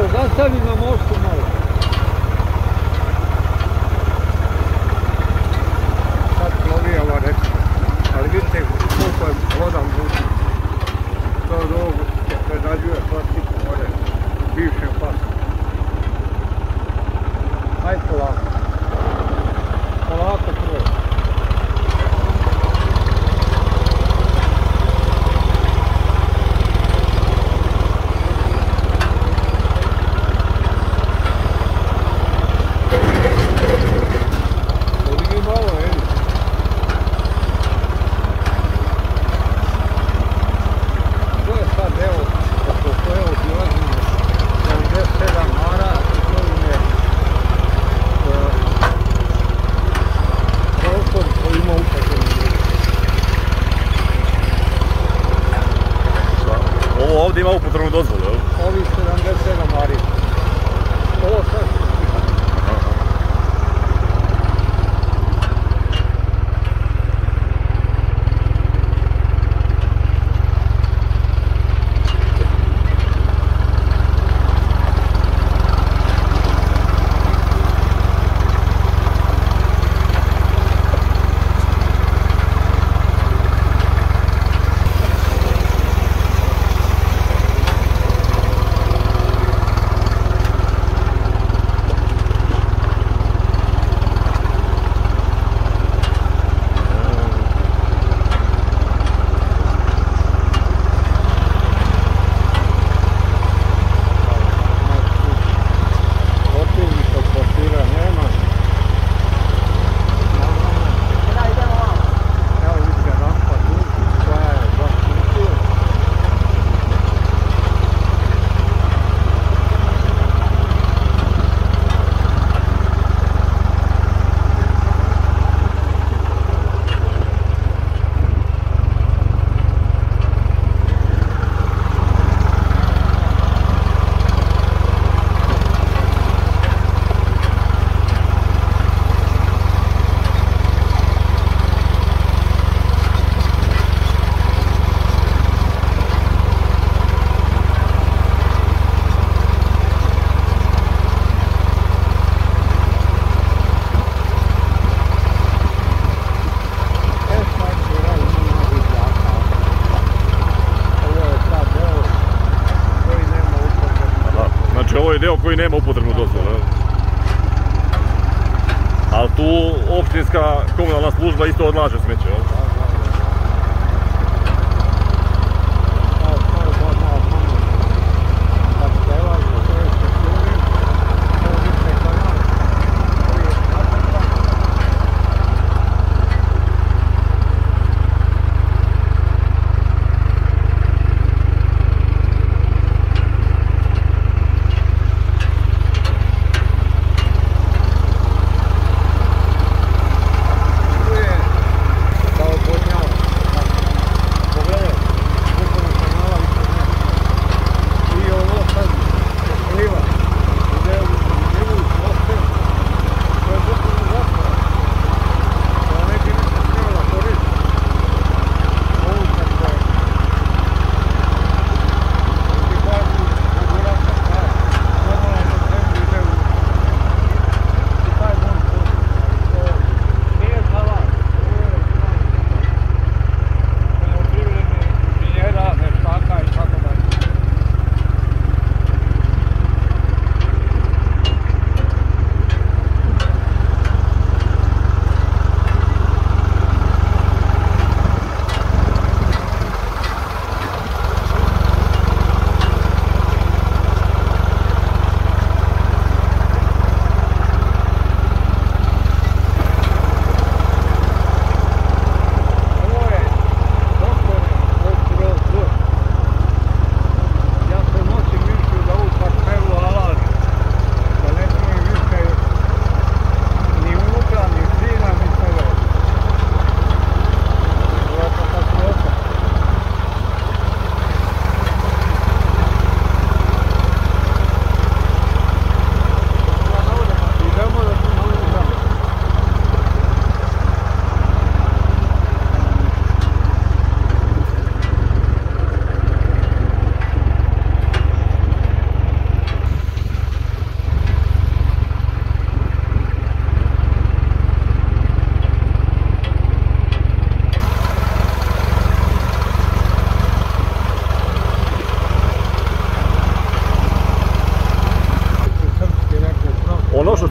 motor, zastavi na mostu malo. Sad plovi ova reka, ali vidite koliko je vodan buči. To od ovog se prerađuje plastik, ove, bivšem nauku potrebno dozvolu. deo koji nema upotrebnu dozvolu. Ali tu opštinska komunalna služba isto odlaže smeće. Jel?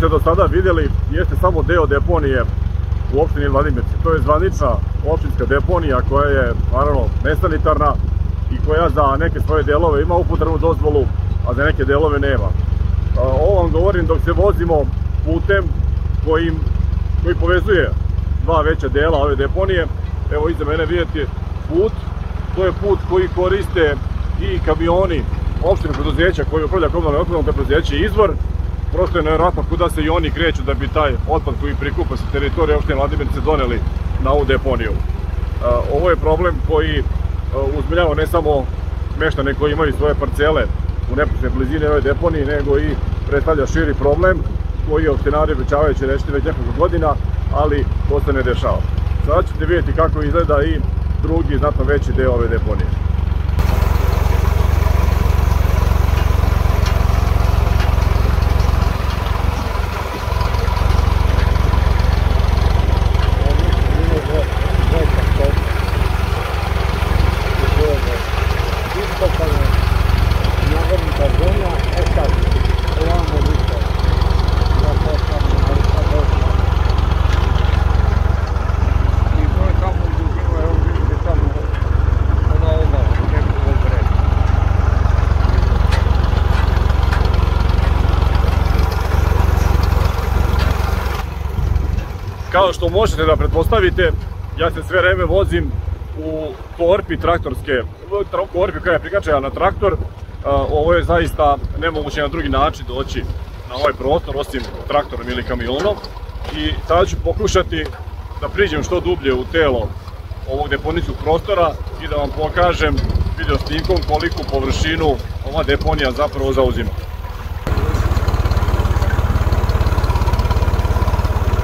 Do sada vidjeli jeste samo deo deponije u opštini Vladimirci. To je zvanična opštinska deponija koja je naravno nesanitarna i koja za neke svoje delove ima upotrebnu dozvolu, a za neke delove nema. Ovo vam govorim dok se vozimo putem kojim, koji povezuje dva veća dela ove deponije. Evo iza mene vidite put, to je put koji koriste i kamioni opštine preduzeća koji upravlja komunalne otpadom preduzeće Izvor. Prosto je nevjerojatno kuda se i oni kreću da bi taj otpad koji prikupa sa teritorije opštine Vladimirice doneli na ovu deponiju. Ovo je problem koji uzbiljava ne samo meštane koji imaju svoje parcele u neposrednoj blizini ove deponije, nego i predstavlja širi problem koji opštinari obećavaju rešiti već nekoliko godina, ali to se ne dešava. Sada ćete vidjeti kako izgleda i drugi, znatno veći deo ove deponije. Što možete da pretpostavite, ja se sve vreme vozim u korpi traktorske, korpi koja je prikačena na traktor. Ovo je zaista nemoguće na drugi način doći na ovaj prostor, osim traktorom ili kamionom. I sada ću pokušati da priđem što dublje u telo ovog deponijskog prostora i da vam pokažem video snimkom koliku površinu ova deponija zapravo zauzima.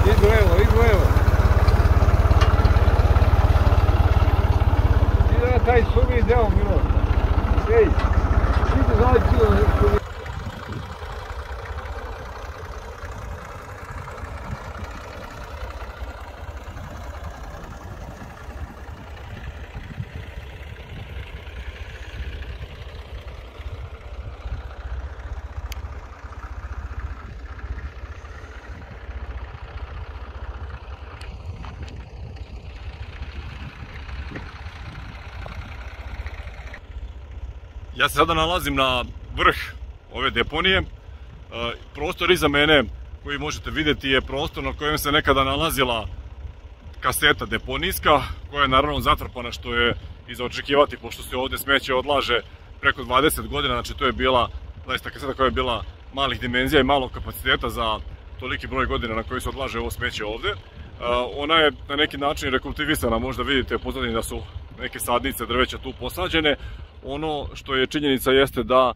Idu levo, idu levo. Ide na taj suvi deo Miloša. Ej, ide za ovaj suvi. Ja se sada nalazim na vrh ove deponije. Prostor iza mene koji možete vidjeti je prostor na kojem se nekada nalazila kaseta deponijska, koja je naravno zatrpana što je i za očekivati, pošto se ovde smeće odlaže preko 20 godina, znači to je bila zaista kaseta koja je bila malih dimenzija i malog kapaciteta za toliki broj godina na koji se odlaže ovo smeće ovde. Ona je na neki način rekultivisana, možda vidite pozadini da su neke sadnice drveća tu posađene. Ono što je činjenica jeste da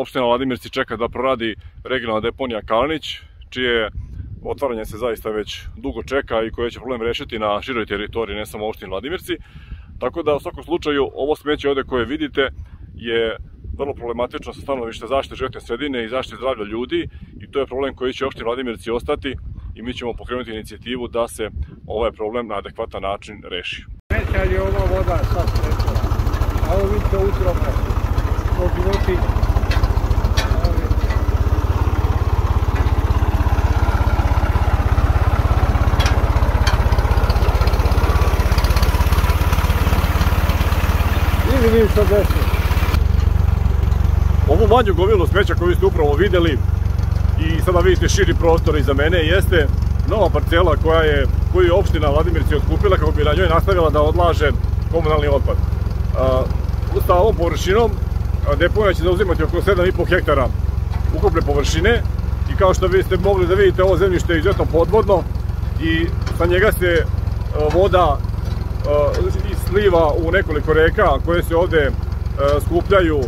opština Vladimirci čeka da proradi regionalna deponija Kalnić, čije otvaranje se zaista već dugo čeka i koje će problem rešiti na široj teritoriji, ne samo opštini Vladimirci. Tako da u svakom slučaju ovo smeće ovde koje vidite je vrlo problematično sa stanovište zaštite životne sredine i zaštite zdravlja ljudi i to je problem koji će opštini Vladimirci ostati i mi ćemo pokrenuti inicijativu da se ovaj problem na adekvatan način reši. Neća je ova voda sad srećala. A ovo vidite utrome. To životi. Vidi mi što desi. Ovu manju gomilu smeća koju ste upravo videli i sada vidite širi prostor iza mene jeste nova parcela koja je, koju je opština Vladimirci otkupila kako bi na njoj nastavila da odlaže komunalni otpad. Ovom površinom deponija će zauzimati oko 7,5 hektara ukupne površine i kao što vi ste mogli da vidite ovo zemljište je izuzetno podvodno i sa njega se voda sliva u nekoliko reka koje se ovde skupljaju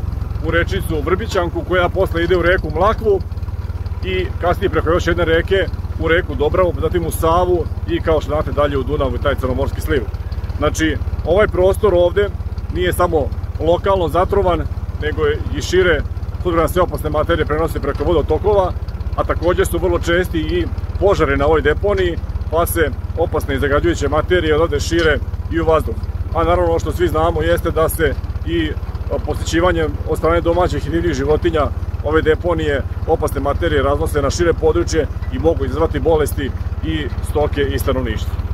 u rečicu Vrbićanku koja posle ide u reku Mlakvu i kasnije preko još jedne reke u reku Dobravu, zatim u Savu i kao što znate dalje u Dunavu i taj crnomorski sliv. Znači, ovaj prostor ovde nije samo lokalno zatrovan, nego je i šire, sudbena sve opasne materije prenose preko vodotokova, a takođe su vrlo česti i požare na ovoj deponiji, pa se opasne i zagađujuće materije ovde šire i u vazduh. A naravno, što svi znamo jeste da se i posjećivanjem od strane domaćih i divljih životinja ove deponije opasne materije raznose na šire područje i mogu izazvati bolesti i stoke i stanovništva.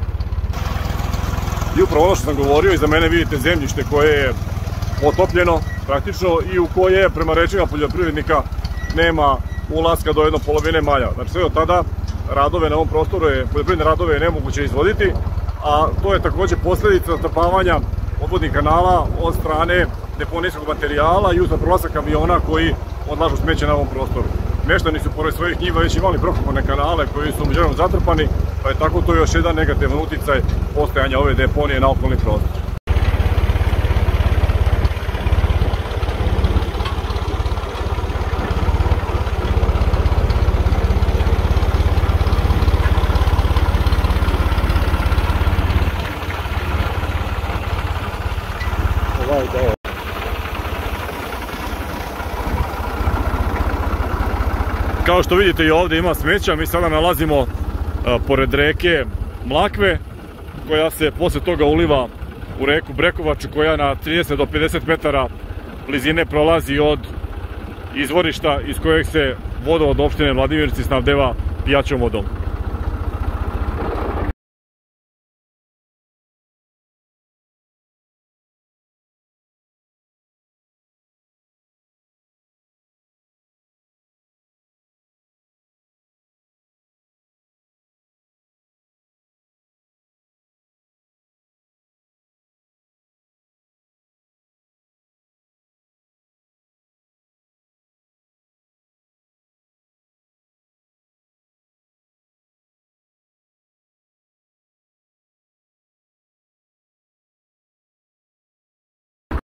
I upravo ono što sam govorio, iza mene vidite zemljište koje je potopljeno praktično i u koje prema rečima poljoprivrednika nema ulaska do jedno polovine malja. Znači sve od tada radove na ovom prostoru je, poljoprivredne radove je nemoguće izvoditi, a to je takođe posledica zatrpavanja odvodnih kanala od strane deponijskog materijala i uzna prolazak kamiona koji odlažu smeće na ovom prostoru. Meštani su pored svojih njiva već imali prokopane kanale koji su umeđenom zatrpani, pa je tako to još jedan negativan uticaj postojanja ove deponije na okolni prostor. Ovaj deo. Kao što vidite i ovde ima smeća, mi sada nalazimo uh, pored reke Mlakve, koja se posle toga uliva u reku Brekovaču, koja na 30 do 50 metara blizine prolazi od izvorišta iz kojeg se vodovod opštine Vladimirci snabdeva pijaćom vodom.